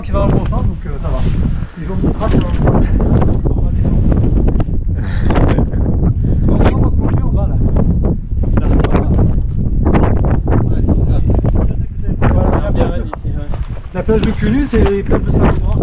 vent qui va dans le bon sens, donc euh, ça va. Les jours qui sera, ça va on va descendre. On va plonger en bas là. Là, c'est pas mal. Ouais, là, c'est- Voilà, regarde bien, ici. ouais. La plage de Cunu, c'est les plages de sable noir.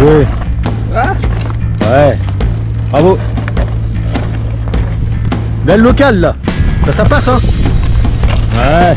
Joué. Ouais. Bravo. Belle locale là. Ça, ça passe hein. Ouais.